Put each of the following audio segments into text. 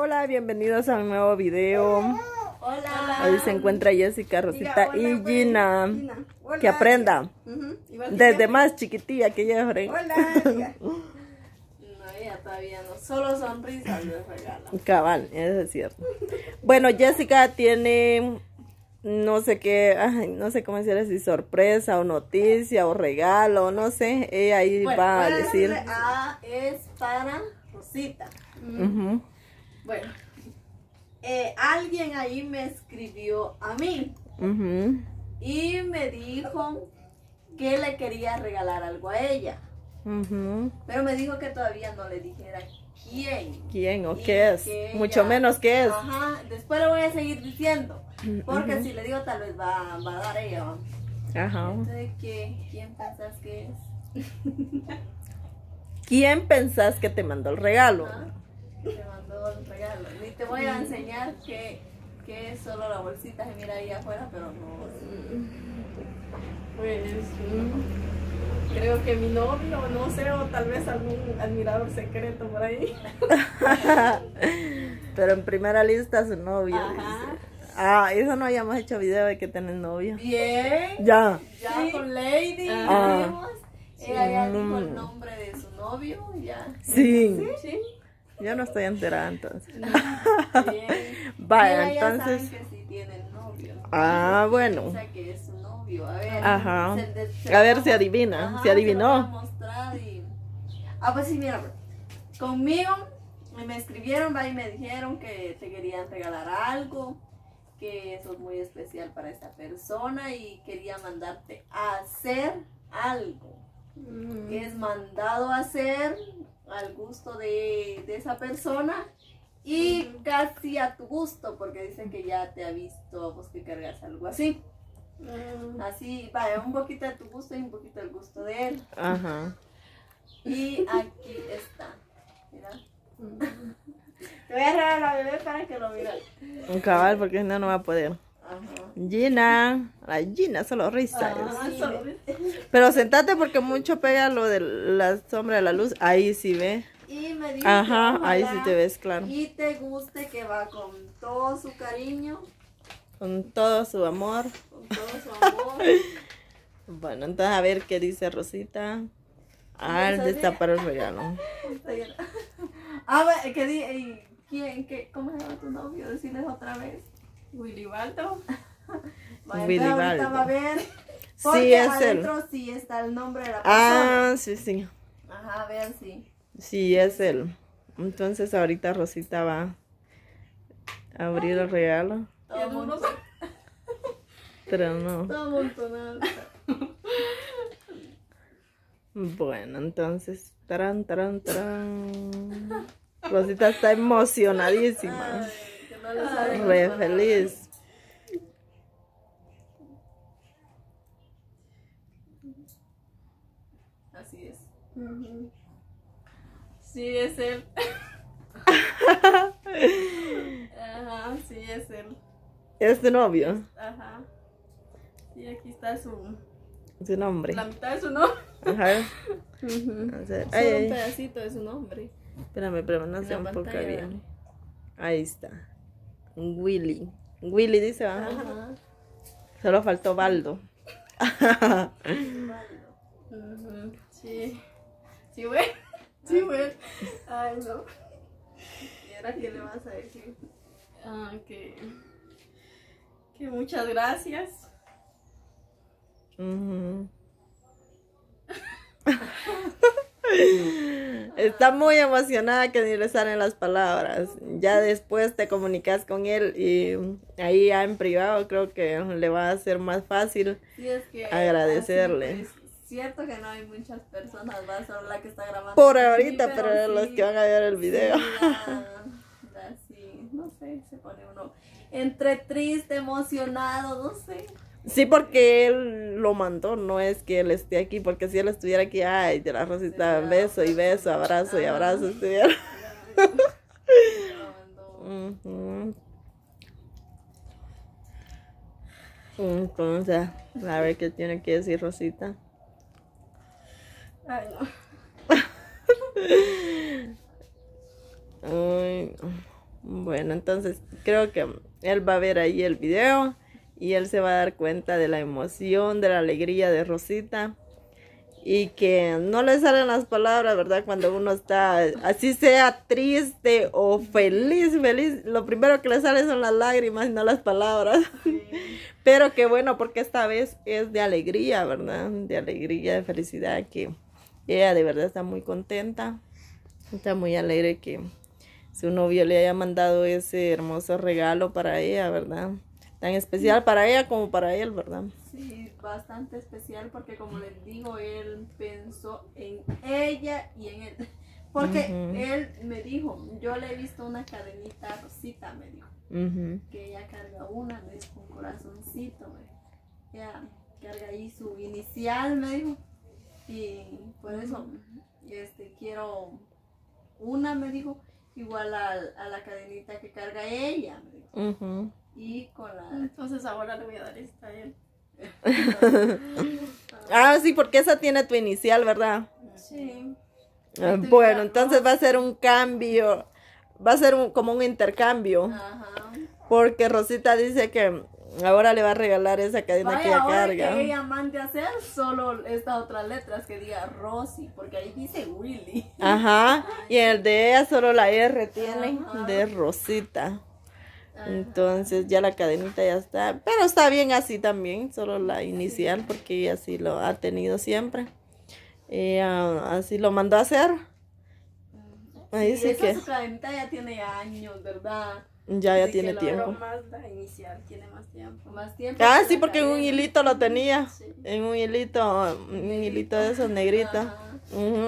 Hola, bienvenidos a un nuevo video. Hola. Hoy se encuentra Jessica, Rosita Diga, y hola. Gina. Gina. Hola. Que aprenda. Desde más chiquitilla que ella Fren. Hola. diga. No, ella todavía no. Solo sonrisas les regala. Cabal, eso es cierto. Bueno, Jessica tiene no sé qué, ay, no sé cómo decir si sorpresa o noticia o regalo, no sé. Ella ahí Bueno, va a decir. A es para Rosita. Ujú, Bueno. eh, alguien ahí me escribió a mí y me dijo que le quería regalar algo a ella. Pero me dijo que todavía no le dijera quién. ¿Quién o qué es? que Mucho ella- menos qué es. Ajá, después le voy a seguir diciendo. Porque si le digo, tal vez va, va a dar ella. Ajá. Entonces, ¿qué? ¿quién pensás que es? ¿Quién pensás que te mandó el regalo? Te mandó el regalo. Ni te voy a enseñar que, que es solo la bolsita se mira ahí afuera, pero no. Pues mm, creo que mi novio, no sé, o tal vez algún admirador secreto por ahí. Pero en primera lista su novio. Ajá. dice. Ah, eso no habíamos hecho video de que tenés novio. Bien. Ya. Ya Sí. con Lady. Ah. Ella ya dijo Mm. el nombre de su novio. Ya. Sí. Sí. Yo no estoy enterada entonces. Bien. Vaya, entonces. saben que sí tienen novio. Ah, O bueno. sea que es su novio. A ver. Ajá. se- A ver si adivina, Ajá, si se adivinó. y- Ah, pues sí, mira. Conmigo me escribieron va, y me dijeron que te querían regalar algo. Que eso es muy especial para esta persona y quería mandarte a hacer algo. Que es mandado a hacer al gusto de, de esa persona y casi a tu gusto, porque dicen que ya te ha visto vos que cargas algo así. Mm, Así, vaya, un poquito a tu gusto y un poquito al gusto de él. Ajá. Y aquí está. Mira. Te voy a agarrar a la bebé para que lo mires. Un cabal, porque si no, no va a poder. Gina. La Gina, solo ah, sí, solo- Pero sentate porque mucho pega lo de la sombra de la luz. Ahí sí ve. Y me dijo Ajá, ahí sí te ves claro. Y te guste que va con todo su cariño, Con todo su amor. con todo su amor. Bueno, entonces a ver qué dice Rosita. Ah, el destapar el regalo. Ah, bueno, ¿qué ¿Quién? Qué, ¿Cómo se llama tu novio? Decirles otra vez. Willy Baldo. Willy Baldo. va a ver. Sí, Porque es él. adentro sí está el nombre de la persona. Ah, sí, sí. Ajá, ver si. Sí, es él. Entonces ahorita Rosita va a abrir el regalo. Todo mundo, Pero no. todo amontonado. Bueno, entonces. Tarán, tarán, tarán. Rosita está emocionadísima. Ay, que no le saben Re las palabras. feliz. Así es. Sí, es él. Ajá, sí, es él. Es tu novio. Ajá. Sí, aquí está su. Su nombre. La mitad de su nombre. Ajá. Solo A ver, un ay, pedacito de su nombre. Espérame, espérame, no La enfoca pantalla, bien. Ahí está. Willy. Willy dice, ¿va? Ajá. Solo faltó Baldo. Ujú, Sí. Sí, güey. Sí, güey. Ay, no. ¿Y ahora qué le vas a decir? Ah, que. Que muchas gracias. Está muy emocionada que ni le salen las palabras. Ya después te comunicas con él y ahí ya en privado creo que le va a ser más fácil. Sí, es que. Agradecerle. cierto que no hay muchas personas, va solo la que está grabando. Por ahorita, pero los sí. que van a ver el video. Sí, no sé, se pone uno entre triste, emocionado, no sé. Sí, porque él lo mandó, no es que él esté aquí, porque si él estuviera aquí, ay, de la Rosita, beso y beso, abrazo y abrazo, estuviera. Entonces, a ver qué tiene que decir Rosita. Ay, no. Bueno, entonces creo que él va a ver ahí el video y él se va a dar cuenta de la emoción, de la alegría de Rosita y que no le salen las palabras, ¿verdad? Cuando uno está, así sea triste o feliz, feliz, lo primero que le sale son las lágrimas y no las palabras. Pero que bueno, porque esta vez es de alegría, ¿verdad? De alegría, de felicidad, que ella de verdad está muy contenta, está muy alegre que su novio le haya mandado ese hermoso regalo para ella, ¿verdad? Tan especial para ella como para él, ¿verdad? Sí, bastante especial porque como les digo, él pensó en ella y en él. Porque él me dijo, yo le he visto una cadenita rosita, me dijo. Que ella carga una, me dijo, un corazoncito, me dijo. Ella carga ahí su inicial, me dijo. Y por eso, este, quiero una, me dijo, igual a, a la cadenita que carga ella, me dijo. Y con la... Entonces ahora le voy a dar esta a él. ah, sí, porque esa tiene tu inicial, ¿verdad? Sí. Ah, bueno, entonces va a ser un cambio, va a ser como un intercambio. Ajá. Porque Rosita dice que ahora le va a regalar esa cadena que ella carga. que ella mande a hacer solo estas otras letras que diga Rosy, porque ahí dice Willy. Ajá, y el de ella solo la R tiene de Rosita. Entonces ya la cadenita ya está, pero está bien así también, solo la inicial porque ella así lo ha tenido siempre. Ella así lo mandó a hacer. Ahí sí, esa que su cadenita ya tiene años, ¿verdad? Ya, ya tiene tiempo. Más la inicial tiene más tiempo. Más tiempo. Ah, sí, porque en un hilito lo tenía. En un hilito, un hilito de esos negritos.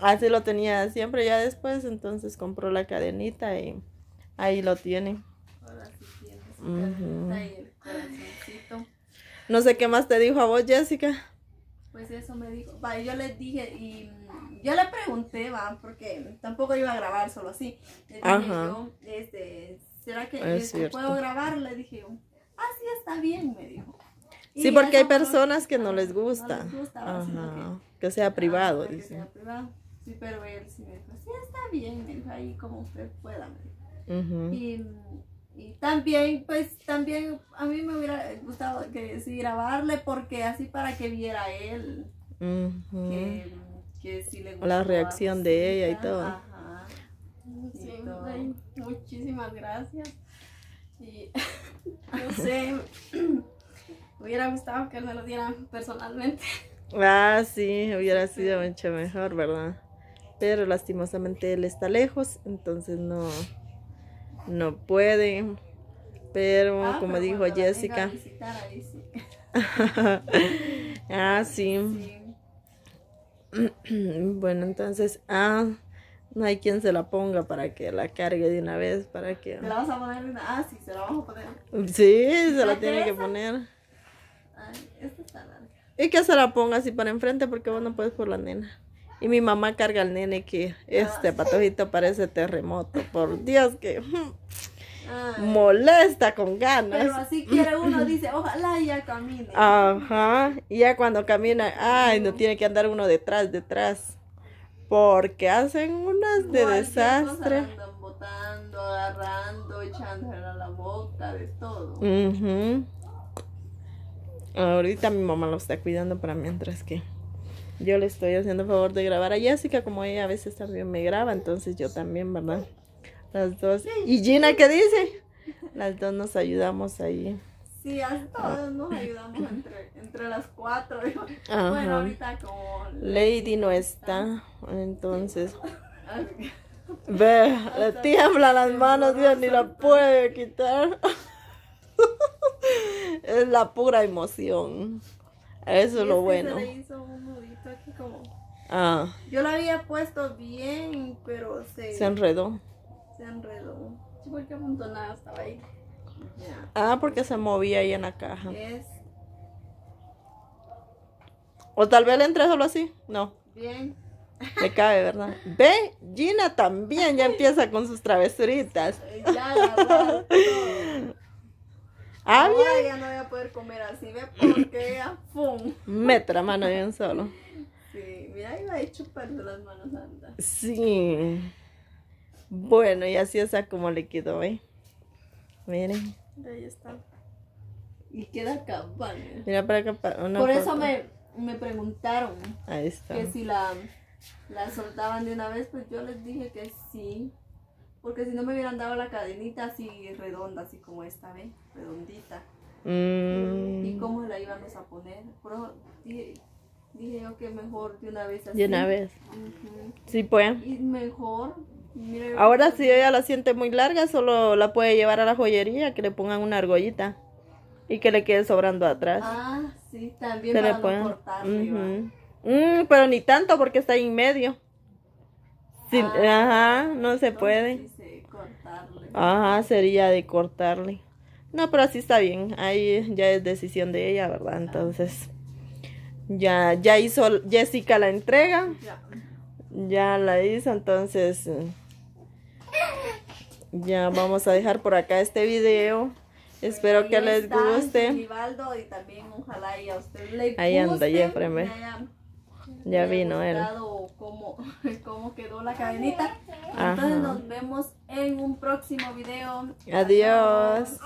Así lo tenía siempre, ya después, entonces compró la cadenita y ahí lo tiene. No sé qué más te dijo a vos, Jessica. Pues eso me dijo. Va, yo le dije y yo le pregunté, va, porque tampoco iba a grabar solo así. Le dije yo, este, ¿será que este, puedo grabar? Le dije yo, ah, sí, está bien, me dijo. sí, porque hay personas que no les gusta. que, sea privado, dice. Que sea privado. Sí, pero él sí me dijo, sí, está bien, me dijo, ahí como usted pueda, me dijo. Y y también, pues, también a mí me hubiera gustado que sí grabarle porque así para que viera él que, que sí le gustó La reacción de ella y todo. Ajá. Sí, muchísimas gracias. Y no sé, me hubiera gustado que él me lo diera personalmente. Ah, sí, hubiera sido mucho mejor, ¿verdad? Pero lastimosamente él está lejos, entonces no no puede. Pero ah, como dijo Jessica. ah, sí. bueno, entonces, ah, no hay quien se la ponga para que la cargue de una vez, para que... ¿Se la vas a poner? Ah, sí, se la vamos a poner. Sí, se la tiene que poner. Ay, esta está larga. Y que se la ponga así para enfrente porque vos no puedes por la nena. Y mi mamá carga al nene que este ah. patojito parece terremoto. Por Dios que molesta con ganas. Pero así quiere uno, dice, ojalá ya camine. Ajá. Y ya cuando camina, ay, no tiene que andar uno detrás, detrás. Porque hacen unas de desastre. Andan botando, agarrando, echándole a la boca, de todo. Ahorita mi mamá lo está cuidando para mientras que yo le estoy haciendo favor de grabar a Jessica, como ella a veces también me graba, entonces yo también, ¿verdad? Las dos. ¿Y Gina qué dice? Las dos nos ayudamos ahí. Sí, todos nos ayudamos entre, entre las cuatro. Bueno, ahorita como... Lady no está, entonces... Ve, le tiembla las manos, Dios ni la puede quitar. es la pura emoción. Eso es lo bueno. Ah. Yo la había puesto bien, pero se... Se enredó. Se enredó. Sí, porque amontonada estaba ahí. Ah, porque se movía ahí en la caja. O tal vez le entré solo así. No. Bien. Le cabe, ¿verdad? Ve, Gina también ya empieza con sus travesuritas. Ya, la Ah, Ahora ya no voy a poder comer así, ¿ve? Porque ya, ¡pum! Mete la mano un solo. Sí, mira, iba a chupando las manos andas. Sí. Bueno, y así es como le quedó, ¿eh? Miren. Ahí está. Y queda cabal. Mira para acá. Una Por eso me, me preguntaron Ahí está. que si la, la soltaban de una vez, pues yo les dije que sí. Porque si no me hubieran dado la cadenita así redonda, así como esta, ¿ves? Redondita. Mm, ¿Y cómo la íbamos a poner? Pero dije, dije yo que mejor de una vez así. de una vez. Sí, pues. Y mejor. Ahora si ella la siente muy larga, solo la puede llevar a la joyería, que le pongan una argollita y que le quede sobrando atrás. Ah, sí, también Se le. Mm, pero ni tanto porque está ahí en medio. Sí, Ah, ajá, no se puede. cortarle. Ajá, sería de cortarle. No, pero así está bien. Ahí ya es decisión de ella, ¿verdad? Entonces, ya, ya hizo Jessica la entrega. Ya. Ya la hizo, entonces ya vamos a dejar por acá este video. Espero que les está, guste. Vivaldo, y también ojalá y a usted le Ahí anda guste, Jeffrey, haya- Ya vino él. Cómo, cómo quedó la cadenita. Ajá. Entonces nos vemos en un próximo video. Adiós.